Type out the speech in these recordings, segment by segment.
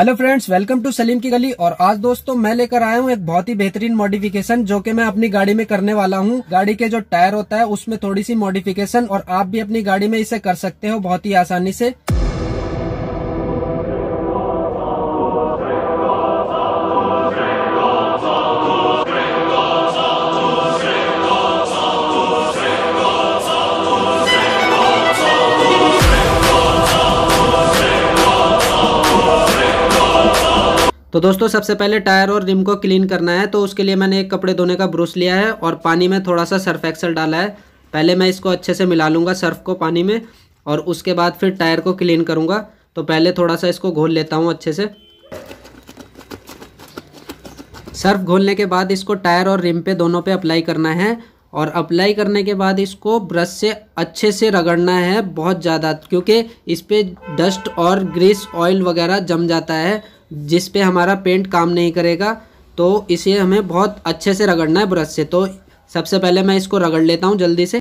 Hello friends welcome to Salim की गली और आज दोस्तों, मैं लेकर आया हूँ एक बहुत ही बेहतरीन मॉडिफिकेशन जो कि मैं अपनी गाड़ी में करने वाला हूँ। गाड़ी के जो टायर होता है, उसमें थोड़ी सी मॉडिफिकेशन और आप भी अपनी गाड़ी में इसे कर सकते हो बहुत ही आसानी से। तो दोस्तों, सबसे पहले टायर और रिम को क्लीन करना है। तो उसके लिए मैंने एक कपड़े धोने का ब्रश लिया है और पानी में थोड़ा सा सर्फ एक्सल डाला है। पहले मैं इसको अच्छे से मिला लूँगा सर्फ को पानी में और उसके बाद फिर टायर को क्लीन करूँगा। तो पहले थोड़ा सा इसको घोल लेता हूँ अच्छे से। सर्फ घोलने के बाद इसको टायर और रिम पे दोनों पे अप्लाई करना है और अप्लाई करने के बाद इसको ब्रश से अच्छे से रगड़ना है बहुत ज़्यादा, क्योंकि इस पर डस्ट और ग्रीस ऑयल वगैरह जम जाता है। जिस पे हमारा पेंट काम नहीं करेगा तो इसे हमें बहुत अच्छे से रगड़ना है ब्रश से। तो सबसे पहले मैं इसको रगड़ लेता हूँ जल्दी से।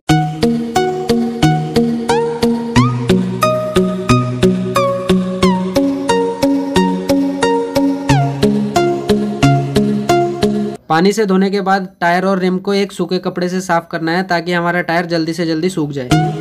पानी से धोने के बाद टायर और रिम को एक सूखे कपड़े से साफ़ करना है ताकि हमारा टायर जल्दी से जल्दी सूख जाए।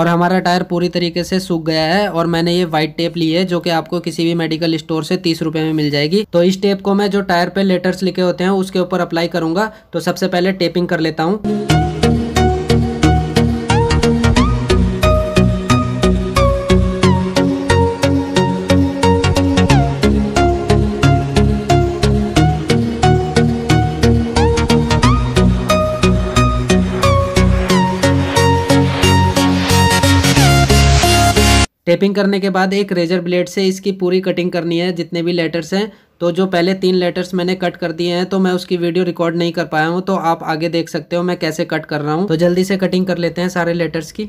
और हमारा टायर पूरी तरीके से सूख गया है और मैंने ये व्हाइट टेप ली है जो कि आपको किसी भी मेडिकल स्टोर से तीस रुपए में मिल जाएगी। तो इस टेप को मैं जो टायर पे लेटर्स लिखे होते हैं, उसके ऊपर अप्लाई करूँगा। तो सबसे पहले टेपिंग कर लेता हूँ। टेपिंग करने के बाद एक रेजर ब्लेड से इसकी पूरी कटिंग करनी है, जितने भी लेटर्स हैं। तो जो पहले तीन लेटर्स मैंने कट कर दिए हैं तो मैं उसकी वीडियो रिकॉर्ड नहीं कर पाया हूँ। तो आप आगे देख सकते हो मैं कैसे कट कर रहा हूँ। तो जल्दी से कटिंग कर लेते हैं सारे लेटर्स की।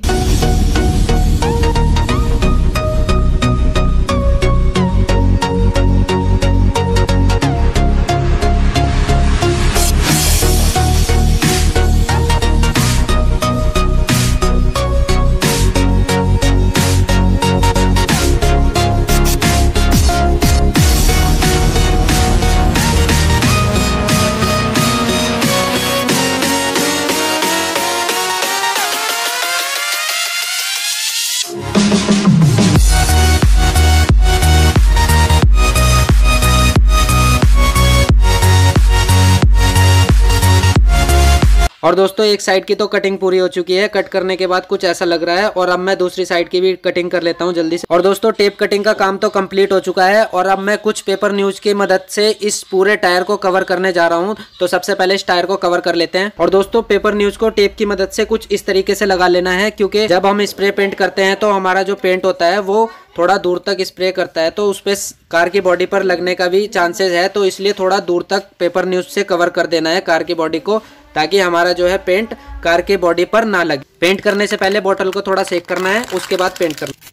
और दोस्तों, एक साइड की तो कटिंग पूरी हो चुकी है। कट करने के बाद कुछ ऐसा लग रहा है और अब मैं दूसरी साइड की भी कटिंग कर लेता हूँ जल्दी से। और दोस्तों टेप कटिंग का काम तो कंप्लीट हो चुका है और अब मैं कुछ पेपर न्यूज़ की मदद से इस पूरे टायर को कवर करने जा रहा हूँ। तो सबसे पहले इस टायर को कवर कर लेते हैं। और दोस्तों पेपर न्यूज़ को टेप की मदद से कुछ इस तरीके से लगा लेना है क्योंकि जब हम स्प्रे पेंट करते हैं तो हमारा जो पेंट होता है, वो थोड़ा दूर तक स्प्रे करता है। तो उस पर कार की बॉडी पर लगने का भी चांसेस है तो इसलिए थोड़ा दूर तक पेपर न्यूज़ से कवर कर देना है कार की बॉडी को। ताकि हमारा जो है पेंट कार के बॉडी पर ना लगे। पेंट करने से पहले बोतल को थोड़ा सेक करना है, उसके बाद पेंट करना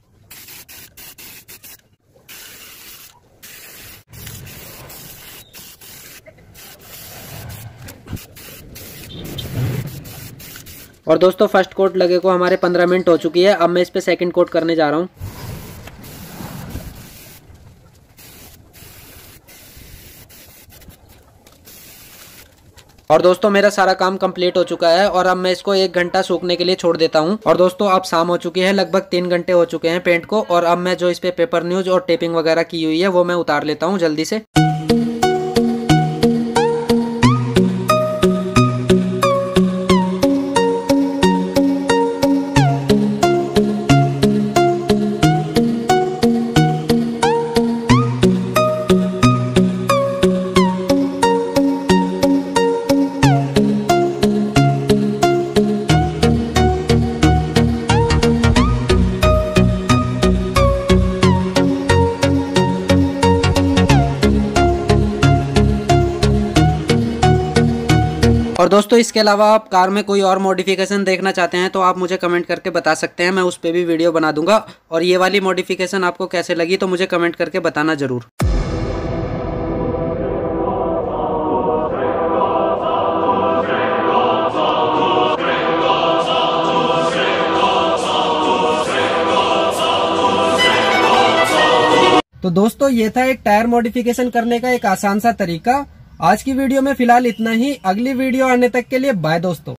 और दोस्तों फ़र्स्ट कोट लगे को हमारे पंद्रह मिनट हो चुकी है। अब मैं इस पर सेकेंड कोट करने जा रहा हूँ। और दोस्तों, मेरा सारा काम कंप्लीट हो चुका है और अब मैं इसको एक घंटा सूखने के लिए छोड़ देता हूँ। और दोस्तों, अब शाम हो चुकी है, लगभग तीन घंटे हो चुके हैं पेंट को और अब मैं जो इस पे पेपर न्यूज़ और टेपिंग वगैरह की हुई है, वो मैं उतार लेता हूँ जल्दी से। और दोस्तों, इसके अलावा आप कार में कोई और मॉडिफिकेशन देखना चाहते हैं तो आप मुझे कमेंट करके बता सकते हैं। मैं उस पर भी वीडियो बना दूँगा। और ये वाली मॉडिफिकेशन आपको कैसे लगी तो मुझे कमेंट करके बताना ज़रूर। तो दोस्तों, ये था एक टायर मॉडिफिकेशन करने का एक आसान सा तरीका। आज की वीडियो में फ़िलहाल इतना ही। अगली वीडियो आने तक के लिए बाय दोस्तों।